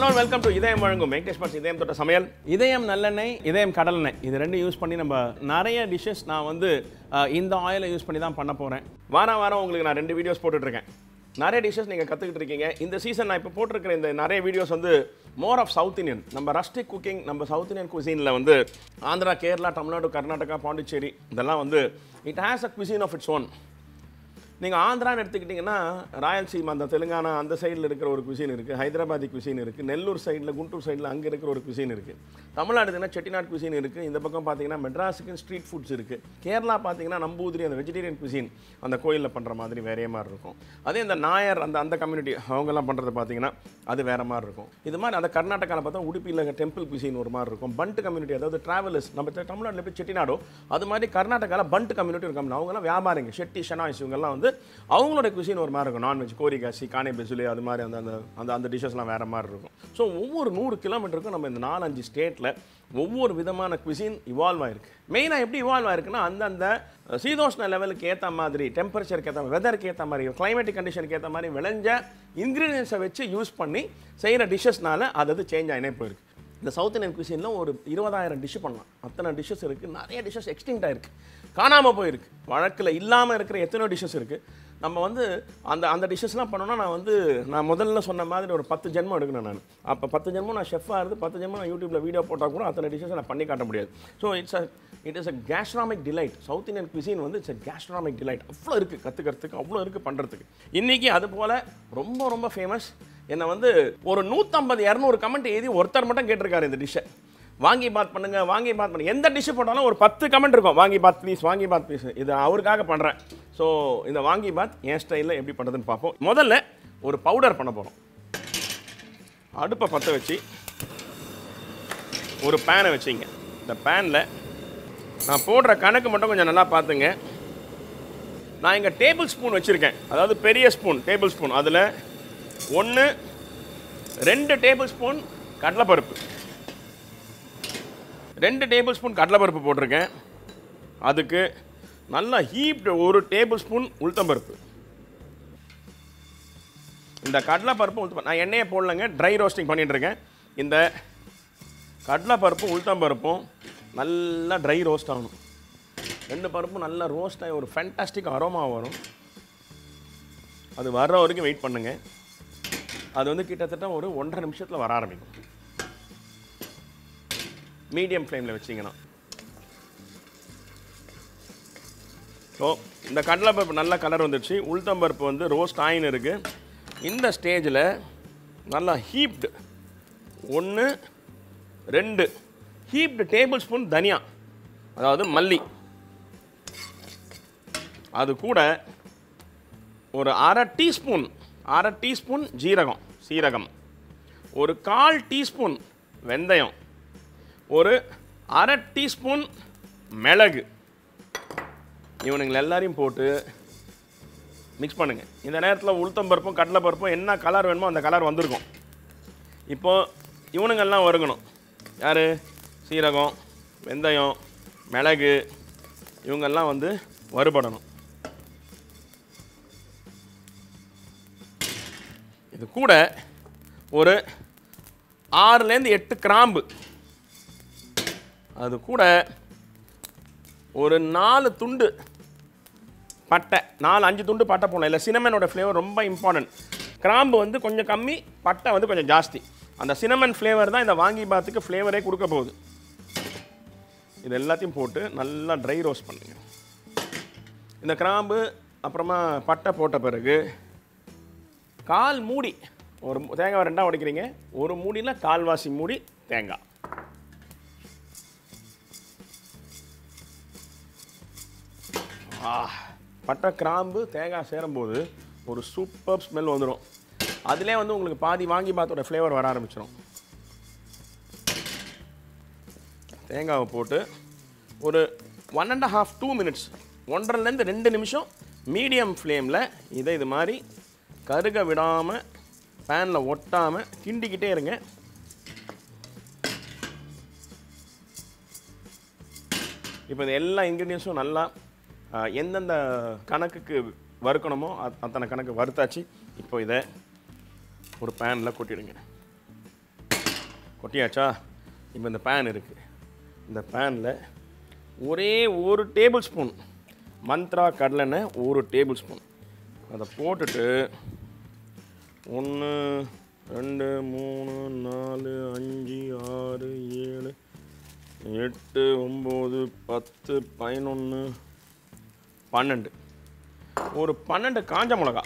Hello welcome to இதயம் வழங்கும் Venkatesh puts இதயம் தொட்ட சமையல். இதயம் நல்லெண்ணெய் இதயம் கடலெண்ணெய். இது ரெண்டும் யூஸ் பண்ணி நம்ம நிறைய டிஷ்ஷஸ் நான் வந்து இந்த ஆயிலை யூஸ் பண்ணி தான் பண்ண போகிறேன் வாரம் வாரம் உங்களுக்கு நான் ரெண்டு வீடியோஸ் போட்டுட்ருக்கேன். நிறைய டிஷ்ஷஸ் நீங்கள் கற்றுக்கிட்டு இருக்கீங்க. இந்த சீசன் நான் இப்போ போட்டிருக்கிற இந்த நிறைய வீடியோஸ் வந்து மோர் ஆஃப் சவுத் இந்தியன் நம்ம ரஸ்டிக் குக்கிங் நம்ம சவுத் இந்தியன் குசினில் வந்து ஆந்திரா கேரளா தமிழ்நாடு கர்நாடகா பாண்டிச்சேரி இதெல்லாம் வந்து it has a cuisine of its own நீங்கள் ஆந்திரான்னு எடுத்துக்கிட்டிங்கன்னா ராயல்சீமா அந்த தெலுங்கானா அந்த சைடில் இருக்கிற ஒரு குசின் இருக்குது ஹைதராபாதி குசின் இருக்குது நெல்லூர் சைடில் குண்டூர் சைடில் அங்கே இருக்கிற ஒரு குசின் இருக்குது தமிழ்நாடுனா செட்டிநாடு செட்டிநாட் குசின் இருக்குது இந்த பக்கம் பார்த்தீங்கன்னா மெட்ராஸுக்கு ஸ்ட்ரீட் ஃபுட்ஸ் இருக்குது கேரளா பார்த்தீங்கன்னா நம்பூதிரி அந்த வெஜிடேரியன் குசின் அந்த கோயிலில் பண்ணுற மாதிரி வேறே மாதிரி இருக்கும். அதே இந்த நாயர் அந்த அந்த கம்யூனிட்டி அவங்கெல்லாம் பண்ணுறது பார்த்தீங்கன்னா அது வேறு மாதிரி இருக்கும். இது மாதிரி அந்த கர்நாடகாவில் பார்த்தா உடுப்பியில் டெம்பிள் குசின் ஒரு மாதிரி இருக்கும். பண்ட் கம்யூனிட்டி அதாவது டிராவலர்ஸ் நம்ம தமிழ்நாட்டில் போய் செட்டிநாடோ அது மாதிரி கர்நாடகாவில் பண்ட் கம்யூனிட்டி இருக்கும் அவங்கெல்லாம் வியாபாரிங்க. ஷெட்டி ஷனாய்ஸ் இவங்கெல்லாம் வந்து அவங்களோட குசின் ஒரு மாதிரி இருக்கும். நான்வெஜ் கோரிகாசி காணே பெசுலி அது மாதிரி அந்த அந்த அந்த அந்த டிஷ்ஷஸ்லாம் வேறு மாதிரி இருக்கும். ஸோ ஒவ்வொரு நூறு கிலோமீட்டருக்கும் நம்ம இந்த நாலஞ்சு ஸ்டேட்டில் ஒவ்வொரு விதமான குசின் இவால்வ் ஆயிருக்கு. மெயினாக எப்படி இவால்வ் ஆயிருக்குன்னா அந்தந்த சீதோஷ்ண லெவலுக்கு ஏற்ற மாதிரி டெம்பரேச்சருக்கு ஏற்ற மாதிரி வெதருக்கு ஏற்ற மாதிரி கிளைமேட்டிக் கண்டிஷனுக்கு ஏற்ற மாதிரி விளைஞ்ச இன்க்ரீடியன்ஸை வச்சு யூஸ் பண்ணி செய்கிற டிஷ்ஷஸ்னால அது அது சேஞ்ச் ஆகினே போயிருக்கு. இந்த சவுத் இந்தியன் குசினில் ஒரு இருபதாயிரம் டிஷ் பண்ணலாம். அத்தனை டிஷ்ஷஸ் இருக்குது நிறைய டிஷ்ஷஸ் எக்ஸ்டிங்ட் ஆயிருக்கு. காணாமல் போயிருக்கு. வழக்கில் இல்லாமல் இருக்கிற எத்தனையோ டிஷ்ஷஸ் இருக்குது நம்ம வந்து அந்த அந்த டிஷ்ஷஸ்லாம் பண்ணோன்னா நான் வந்து நான் முதல்ல சொன்ன மாதிரி ஒரு பத்து ஜென்மம் எடுக்கணும் நான். அப்போ பத்து ஜென்மம் நான் ஷெஃபாக இருந்து பத்து ஜென்மம் நான் யூடியூப்பில் வீடியோ போட்டால் கூட அத்தனை டிஷ்ஷஸ் நான் பண்ணி காட்ட முடியாது. So it's a it is a gastronomic delight south Indian cuisine வந்து இட்ஸ் அ கேஸ்ட்ராமிக் டிலைட் அவ்வளோ இருக்குது கற்றுக்கிறதுக்கு அவ்வளோ இருக்குது பண்ணுறதுக்கு இன்றைக்கி அது போல் ரொம்ப ரொம்ப ஃபேமஸ் என்னை வந்து ஒரு நூற்றம்பது இரநூறு கமெண்ட் எழுதி ஒருத்தர் மட்டும் கேட்டிருக்காரு இந்த டிஷ்ஷை வாங்கி பாத் பண்ணுங்க வாங்கி பாத் பண்ணுங்க. எந்த டிஷ்ஷு போட்டாலும் ஒரு பத்து கமெண்ட் இருக்கும். வாங்கி பாத் ப்ளீஸ் வாங்கி பாத் ப்ளீஸ் இது அவருக்காக பண்ணுறேன் ஸோ இந்த வாங்கி பாத் என் ஸ்டைலில் எப்படி பண்ணுறதுன்னு பார்ப்போம். முதல்ல ஒரு பவுடர் பண்ண போகிறோம் அடுப்பை பற்ற வச்சு ஒரு பேனை வச்சுங்க. இந்த பேனில் நான் போடுற கணக்கு மட்டும் கொஞ்சம் நல்லா பார்த்துங்க. நான் இங்கே டேபிள் ஸ்பூன் வச்சுருக்கேன். அதாவது பெரிய ஸ்பூன் டேபிள் ஸ்பூன் அதில் ஒன்று ரெண்டு டேபிள் ஸ்பூன் கடலைப்பருப்பு. ரெண்டு டேபிள் ஸ்பூன் கடலைப்பருப்பு போட்டிருக்கேன். அதுக்கு நல்லா ஹீப்டு ஒரு டேபிள் ஸ்பூன் உளுத்தம்பருப்பு. இந்த கடலைப்பருப்பு உளுத்தம் நான் எண்ணெயை போடலங்க ட்ரை ரோஸ்டிங் பண்ணிகிட்ருக்கேன் இந்த கடலைப்பருப்பும் உளுத்தம்பருப்பும் நல்லா ட்ரை ரோஸ்ட் ஆகணும். ரெண்டு பருப்பும் நல்லா ரோஸ்ட் ஆகி ஒரு ஃபேண்டாஸ்டிக் அரோமா வரும். அது வர்ற வரைக்கும் வெயிட் பண்ணுங்கள் அது வந்து கிட்டத்தட்ட ஒரு ஒன்றரை நிமிஷத்தில் வர ஆரம்பிக்கும். மீடியம் ஃப்ளேமில் வச்சிங்கன்னா ஸோ இந்த கடலைப்பருப்பு நல்ல கலர் வந்துடுச்சு உளுத்தம்பருப்பு வந்து ரோஸ்ட் ஆயின் இருக்குது இந்த ஸ்டேஜில் நல்லா ஹீப்டு ஒன்று ரெண்டு. ஹீப்டு டேபிள் ஸ்பூன் தனியா. அதாவது மல்லி. அது கூட ஒரு அரை டீஸ்பூன் அரை டீஸ்பூன் ஜீரகம் சீரகம். ஒரு கால் டீஸ்பூன் வெந்தயம். ஒரு அரை டீஸ்பூன் மிளகு. இவனுங்களை எல்லாரையும் போட்டு மிக்ஸ் பண்ணுங்கள் இந்த நேரத்தில் உளுத்தம் பருப்பும் கடலை பருப்பும் என்ன கலர் வேணுமோ அந்த கலர் வந்திருக்கும். இப்போது இவனுங்கள்லாம் வருகணும். யார்? சீரகம் வெந்தயம் மிளகு. இவங்கெல்லாம் வந்து வறுபடணும். இது கூட ஒரு ஆறுலேருந்து எட்டு கிராம்பு. அது கூட ஒரு நாலு துண்டு பட்டை நாலு அஞ்சு துண்டு பட்டை போடணும் இல்லை சினமனோட ஃப்ளேவர் ரொம்ப இம்பார்ட்டன்ட் கிராம்பு வந்து கொஞ்சம் கம்மி பட்டை வந்து கொஞ்சம் ஜாஸ்தி. அந்த சினமன் ஃப்ளேவர் தான் இந்த வாங்கி பாத்துக்கு ஃப்ளேவரே கொடுக்க போகுது. இது எல்லாத்தையும் போட்டு நல்லா ட்ரை ரோஸ்ட் பண்ணுங்க. இந்த கிராம்பு அப்புறமா பட்டை போட்ட பிறகு கால் மூடி ஒரு தேங்காய் ரெண்டாக உடைக்கிறீங்க. ஒரு மூடியில் கால்வாசி மூடி தேங்காய். பட்டை கிராம்பு தேங்காய் சேரும்போது ஒரு சூப்பர் ஸ்மெல் வந்துடும் அதிலே வந்து உங்களுக்கு பாதி வாங்கி பாத்தோட ஃப்ளேவர் வர ஆரம்பிச்சிடும் தேங்காவை போட்டு ஒரு one and half two minutes ஒன்றரைலேருந்து ரெண்டு நிமிஷம் மீடியம் ஃப்ளேமில் இதை இது மாதிரி கருக விடாமல் பேனில் ஒட்டாமல் கிண்டிக்கிட்டே இருங்க. இப்போ இது எல்லா இன்க்ரீடியன்ஸும் நல்லா எந்தெந்த கணக்குக்கு வறுக்கணுமோ அத்தனை கணக்கு வறுத்தாச்சு. இப்போ இதை ஒரு பேனில் கொட்டிடுங்க. கொட்டியாச்சா? இப்போ இந்த பேன் இருக்குது இந்த பேனில் ஒரே ஒரு டேபிள் ஸ்பூன் மந்த்ரா கடலெண்ணெய் ஒரு டேபிள் ஸ்பூன் அதை போட்டுட்டு ஒன்று ரெண்டு மூணு நாலு அஞ்சு ஆறு ஏழு எட்டு ஒம்பது பத்து பதினொன்று பன்னெண்டு. ஒரு பன்னெண்டு காஞ்ச மிளகா.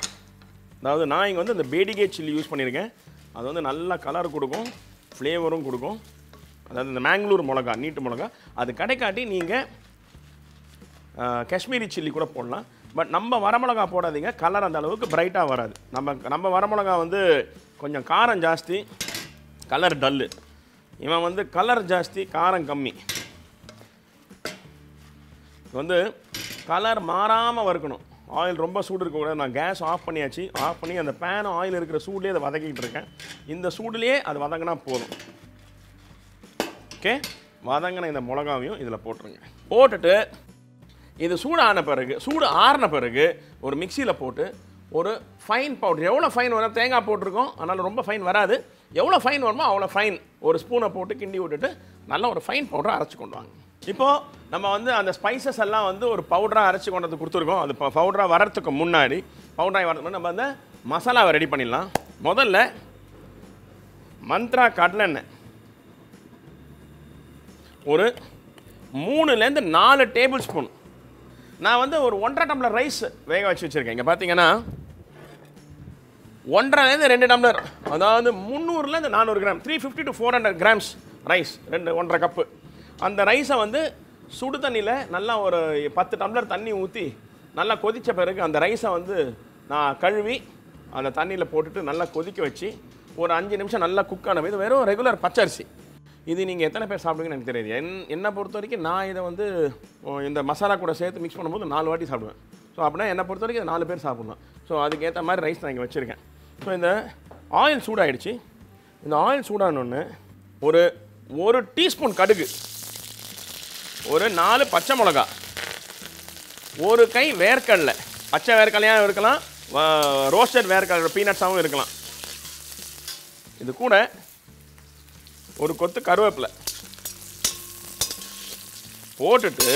அதாவது நான் இங்கே வந்து இந்த பேடிகே சில்லி யூஸ் பண்ணியிருக்கேன். அது வந்து நல்லா கலர் கொடுக்கும் ஃப்ளேவரும் கொடுக்கும். அதாவது இந்த மேங்களூர் மிளகா நீட்டு மிளகா. அது கிடைக்காட்டி நீங்கள் காஷ்மீரி சில்லி கூட போடலாம். பட் நம்ம வரமிளகா போடாதீங்க. கலர் அந்த அளவுக்கு பிரைட்டாக வராது. நம்ம நம்ம வரமிளகா வந்து கொஞ்சம் காரம் ஜாஸ்தி கலர் டல்லு இவன் வந்து கலர் ஜாஸ்தி காரம் கம்மி. வந்து கலர் மாறாமல் வறுக்கணும். ஆயில் ரொம்ப சூடு இருக்கக்கூடாது. நான் கேஸ் ஆஃப் பண்ணியாச்சு. ஆஃப் பண்ணி அந்த பேன் ஆயில் இருக்கிற சூட்லேயே அதை வதக்கிட்டு இருக்கேன். இந்த சூடுலேயே அது வதங்கினா போதும். ஓகே வதங்கின இந்த மிளகாவையும் இதில் போட்டுருங்க. போட்டுட்டு இது சூடான பிறகு சூடு ஆறின பிறகு ஒரு மிக்சியில் போட்டு ஒரு ஃபைன் பவுடர் எவ்வளோ ஃபைன் வரும் தேங்காய் போட்டிருக்கோம். அதனால் ரொம்ப ஃபைன் வராது. எவ்வளோ ஃபைன் வருமோ அவ்வளோ ஃபைன் ஒரு ஸ்பூனை போட்டு கிண்டி விட்டுட்டு நல்லா ஒரு ஃபைன் பவுடரை அரைச்சி கொண்டு வாங்க. இப்போது நம்ம வந்து அந்த ஸ்பைசஸ் எல்லாம் வந்து ஒரு பவுடராக அரைச்சி கொண்டு வந்து கொடுத்துருக்கோம். அது பவுடராக வரத்துக்கு முன்னாடி பவுடராக வரதுக்கு முன்னாடி நம்ம அந்த மசாலாவை ரெடி பண்ணிடலாம். முதல்ல மந்த்ரா கடலெண்ணெய் ஒரு மூணுலேருந்து நாலு டேபிள் ஸ்பூன் நான் வந்து ஒரு ஒன்றரை டம்ளர் ரைஸ் வேக வச்சு வச்சுருக்கேன். இங்கே பார்த்தீங்கன்னா ஒன்றரைலேருந்து ரெண்டு டம்ளர் அதாவது முந்நூறுலேருந்து நானூறு gram three fifty to four hundred grams rice ரெண்டு ஒன்றரை கப்பு அந்த ரைஸை வந்து சுடு தண்ணியில் நல்லா ஒரு பத்து டம்ளர் தண்ணி ஊற்றி நல்லா கொதித்த பிறகு அந்த ரைஸை வந்து நான் கழுவி அந்த தண்ணியில் போட்டுட்டு நல்லா கொதிக்க வச்சு ஒரு அஞ்சு நிமிஷம் நல்லா குக் ஆன இது வெறும் ரெகுலர் பச்சரிசி. இது நீங்கள் எத்தனை பேர் சாப்பிடுங்கன்னு எனக்கு தெரியாது. என் என்னை பொறுத்த வரைக்கும் நான் இதை வந்து இந்த மசாலா கூட சேர்த்து மிக்ஸ் பண்ணும்போது நாலு வாட்டி சாப்பிடுவேன். ஸோ அப்படின்னா என்னை பொறுத்த வரைக்கும் நாலு பேர் சாப்பிட்ணும். ஸோ அதுக்கேற்ற மாதிரி ரைஸ் நான் இங்கே வச்சுருக்கேன். ஸோ இந்த ஆயில் சூடாகிடுச்சு இந்த ஆயில் சூடானோடனே ஒரு ஒரு டீஸ்பூன் கடுகு. ஒரு நாலு பச்சை மிளகா. ஒரு கை வேர்க்கடலை. பச்சை வேர்க்கடலையாகவும் இருக்கலாம். ரோஸ்டட் வேர்க்கடலை பீனட்ஸாகவும் இருக்கலாம். இது கூட ஒரு கொத்து கருவேப்பிலை. போட்டுட்டு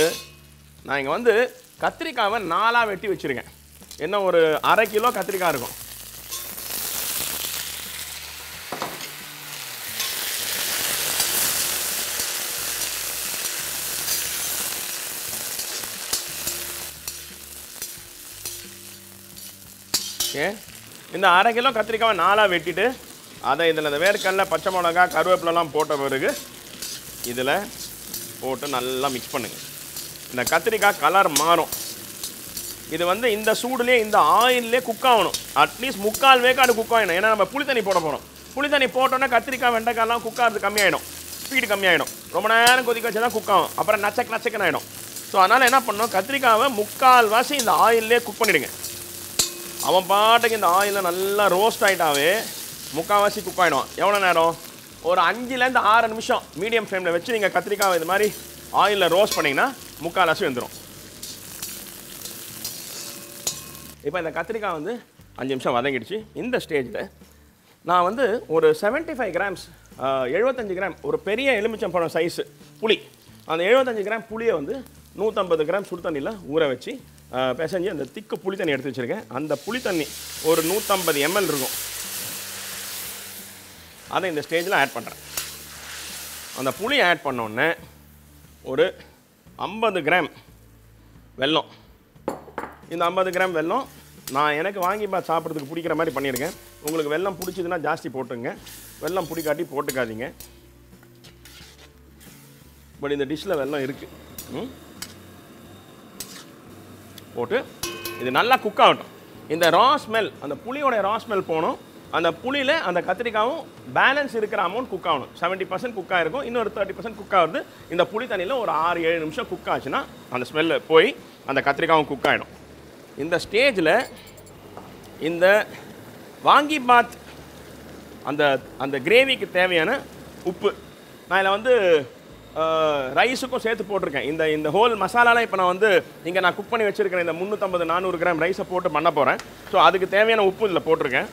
நான் இங்கே வந்து கத்திரிக்காவை நாலாக வெட்டி வச்சுருக்கேன். என்ன ஒரு அரை கிலோ கத்திரிக்காய் இருக்கும். ஓகே. இந்த அரை கிலோ கத்திரிக்காவை நாலாக வெட்டிட்டு அதை இதில் இந்த வேர்க்கடல பச்சை மிளகா கருவேப்பிலலாம் போட்ட பிறகு இதில் போட்டு நல்லா மிக்ஸ் பண்ணுங்கள் இந்த கத்திரிக்காய் கலர் மாறும். இது வந்து இந்த சூடுலேயே இந்த ஆயிலே குக் ஆகணும். அட்லீஸ்ட் முக்கால் வேக்காடு குக் ஆகணும் ஏன்னா நம்ம புளி தண்ணி போட போகிறோம் புளி தண்ணி போட்டோன்னே கத்திரிக்காய் வெண்டைக்காய்லாம் குக் ஆகிறது கம்மியாயிடும். ஸ்பீடு கம்மியாயிடும். ரொம்ப நேரம் கொதிக்க வச்சு தான் குக் ஆகும். அப்புறம் நச்சக் நச்சக்கன் ஆகிடும் ஸோ அதனால் என்ன பண்ணணும்? கத்திரிக்காவை முக்கால் வாசி இந்த ஆயிலே குக் பண்ணிவிடுங்க அவன் பாட்டுக்கு இந்த ஆயிலில் நல்லா ரோஸ்ட் ஆகிட்டாவே முக்கால்வாசி குக் ஆகிடும் எவ்வளோ நேரம்? ஒரு அஞ்சுலேருந்து ஆறு நிமிஷம் மீடியம் ஃப்ளேமில் வச்சு நீங்கள் கத்திரிக்காவை இது மாதிரி ஆயிலில் ரோஸ்ட் பண்ணிங்கன்னா முக்கால்வாசி வந்துடும் இப்போ இந்த கத்திரிக்காய் வந்து அஞ்சு நிமிஷம் வதங்கிடுச்சு. இந்த ஸ்டேஜில் நான் வந்து ஒரு 75 ஃபைவ் கிராம்ஸ் எழுபத்தஞ்சு கிராம் ஒரு பெரிய எலுமிச்சம்பழம் சைஸு புளி. அந்த 75 கிராம் புளியை வந்து நூற்றம்பது கிராம் சுடு தண்ணியில் ஊற வச்சு பேசஞ்சு அந்த திக்கு புளி தண்ணி எடுத்து வச்சுருக்கேன். அந்த புளி தண்ணி ஒரு நூற்றம்பது எம்எல் இருக்கும். அதை இந்த ஸ்டேஜில் ஆட் பண்ணுறேன் அந்த புளி ஆட் பண்ணோடனே ஒரு ஐம்பது கிராம் வெல்லம். இந்த ஐம்பது கிராம் வெல்லம் நான் எனக்கு வாங்கி பார்த்து சாப்பிட்றதுக்கு பிடிக்கிற மாதிரி பண்ணியிருக்கேன். உங்களுக்கு வெல்லம் பிடிச்சதுன்னா ஜாஸ்தி போட்டுங்க. வெல்லம் பிடிக்காட்டி போட்டுக்காதீங்க. பட் இந்த டிஷ்ஷில் வெல்லம் இருக்குது ம்? போட்டு இது நல்லா குக் ஆகட்டும். இந்த ரா ஸ்மெல் அந்த புளியோட ரா ஸ்மெல் போகணும். அந்த புளியில் அந்த கத்திரிக்காவும் பேலன்ஸ் இருக்கிற அமௌண்ட் குக் ஆகணும். செவன்ட்டி பர்சன்ட் குக் ஆகிருக்கும் இன்னொரு தேர்ட்டி பர்சன்ட் குக் ஆகுது இந்த புளி தண்ணியில் ஒரு ஆறு ஏழு நிமிஷம் குக் ஆச்சுன்னா அந்த ஸ்மெல்லு போய் அந்த கத்திரிக்காவும் குக் ஆகிடும் இந்த ஸ்டேஜில் இந்த வாங்கி பாத் அந்த அந்த கிரேவிக்கு தேவையான உப்பு. நான் இதில் வந்து ரைஸுக்கும் சேர்த்து போட்டிருக்கேன். இந்த இந்த ஹோல் மசாலாலாம் இப்போ நான் வந்து இங்கே நான் குக் பண்ணி வச்சுருக்கிறேன் இந்த முந்நூற்றம்பது நானூறு கிராம் ரைஸை போட்டு பண்ண போகிறேன் ஸோ அதுக்கு தேவையான உப்பு இதில் போட்டிருக்கேன்.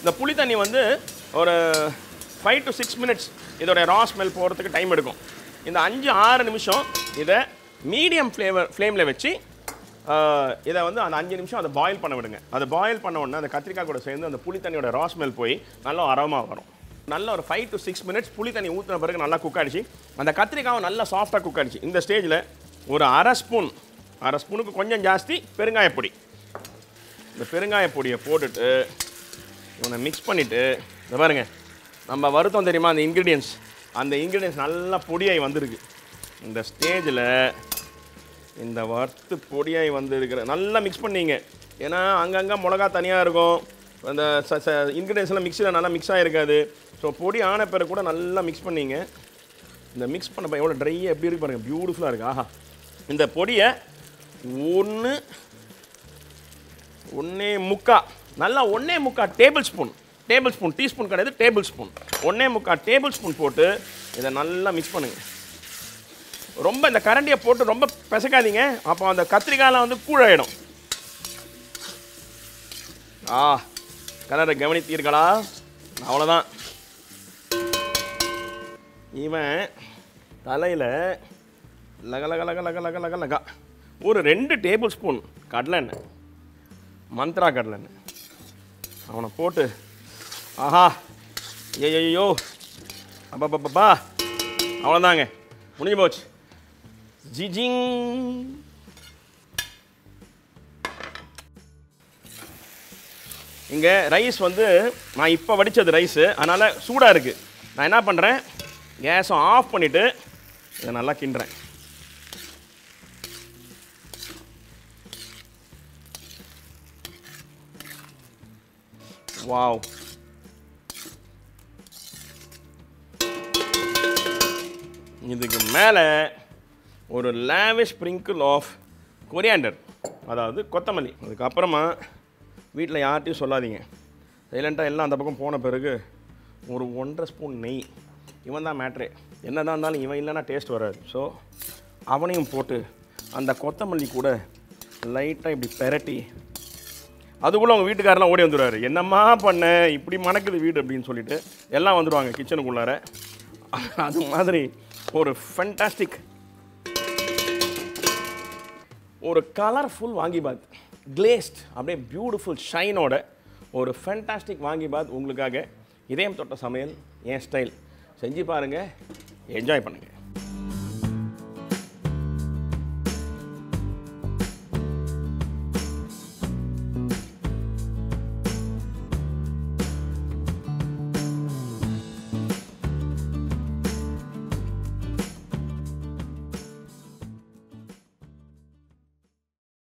இந்த புளி தண்ணி வந்து ஒரு ஃபைவ் டு சிக்ஸ் மினிட்ஸ் இதோடைய ரா ஸ்மெல் போகிறதுக்கு டைம் எடுக்கும். இந்த அஞ்சு ஆறு நிமிஷம் இதை மீடியம் ஃப்ளேவர் ஃப்ளேமில் வச்சு இதை வந்து அந்த அஞ்சு நிமிஷம் அதை பாயில் பண்ண விடுங்க. அதை பாயில் பண்ண உடனே அந்த கத்திரிக்காய் கூட சேர்ந்து அந்த புளி தண்ணியோட ரா ஸ்மெல் போய் நல்லா அரோமா வரும். நல்ல ஒரு ஃபைவ் டு சிக்ஸ் மினிட்ஸ் புளி தண்ணி ஊற்றின பிறகு நல்லா குக் ஆகிடுச்சு அந்த கத்திரிக்காவை நல்லா சாஃப்டாக குக் ஆகிடுச்சு இந்த ஸ்டேஜில் ஒரு அரை ஸ்பூன் அரை ஸ்பூனுக்கு கொஞ்சம் ஜாஸ்தி பெருங்காயப்பொடி இந்த பெருங்காயப்பொடியை போட்டுட்டு இவனை மிக்ஸ் பண்ணிவிட்டு இதை பாருங்கள் நம்ம வருத்தம் தெரியுமா? அந்த இன்க்ரீடியன்ஸ் அந்த இன்க்ரீடியன்ஸ் நல்லா பொடியாகி வந்திருக்கு. இந்த ஸ்டேஜில் இந்த வறுத்து பொடியாகி வந்திருக்கிற நல்லா மிக்ஸ் பண்ணீங்க. ஏன்னா அங்கங்கே மிளகா தனியாக இருக்கும். அந்த ச ச ingredients எல்லாம் மிக்ஸில் நல்லா மிக்ஸ் ஆகிருக்காது ஸோ பொடி ஆன பிறகு கூட நல்லா மிக்ஸ் பண்ணிங்க. இந்த மிக்ஸ் பண்ண எவ்வளோ ட்ரையாக எப்படி இருக்கு பாருங்கள் பியூட்டிஃபுல்லாக இருக்குது ஆஹா. இந்த பொடியை ஒன்று ஒன்றே முக்கா நல்லா ஒன்றே முக்கா tablespoon tablespoon teaspoon கிடையாது டேபிள் ஸ்பூன் ஒன்றே முக்கா டேபிள் ஸ்பூன் போட்டு இதை நல்லா மிக்ஸ் பண்ணுங்கள் ரொம்ப இந்த கரண்டியை போட்டு ரொம்ப பிசக்காதீங்க. அப்போ அந்த கத்திரிக்காயெலாம் வந்து கூழாயிடும் ஆ. கலரை கவனித்தீர்களா? அவ்வளோதான் இவன் தலையில் லக லக லக லக லக லக லகா. ஒரு ரெண்டு டேபிள் ஸ்பூன் கடலை எண்ணெய் மந்த்ரா கடலை எண்ணெய் அவனை போட்டு ஆஹா ஐயோ அப்பா அவ்வளோதாங்க முடிஞ்சு போச்சு. ஜிஜிங். இங்கே ரைஸ் வந்து நான் இப்போ வடித்தது ரைஸு அதனால் சூடாக இருக்குது நான் என்ன பண்ணுறேன் கேஸை ஆஃப் பண்ணிவிட்டு இதை நல்லா கிண்டுறேன். வாவ். இதுக்கு மேலே ஒரு லேவிஷ் ஸ்ப்ரிங்கிள் ஆஃப் கொரியாண்டர் அதாவது கொத்தமல்லி. அதுக்கப்புறமா வீட்டில் யார்ட்டையும் சொல்லாதீங்க. சைலண்ட்டாக எல்லாம் அந்த பக்கம் போன பிறகு ஒரு ஒன்றரை ஸ்பூன் நெய் இவன் தான் மேட்ரே என்ன தான் இருந்தாலும் இவன் இல்லைன்னா டேஸ்ட் வராது. ஸோ அவனையும் போட்டு அந்த கொத்தமல்லி கூட லைட்டாக இப்படி பெரட்டி அதுக்குள்ளே அவங்க வீட்டுக்காரெல்லாம் ஓடி வந்துடுவார் என்னம்மா பண்ண? இப்படி மணக்குது வீடு அப்படின்னு சொல்லிட்டு எல்லாம் வந்துடுவாங்க கிச்சனுக்குள்ளார அது மாதிரி ஒரு ஃபென்டாஸ்டிக் ஒரு கலர்ஃபுல் பார்த்து. கிளேஸ்ட் அப்படியே பியூட்டிஃபுல் ஷைனோட ஒரு ஃபென்டாஸ்டிக் வாங்கி பாத் உங்களுக்காக இதயம் தொட்ட சமையல் என் ஸ்டைல் செஞ்சு பாருங்கள் என்ஜாய் பண்ணுங்கள்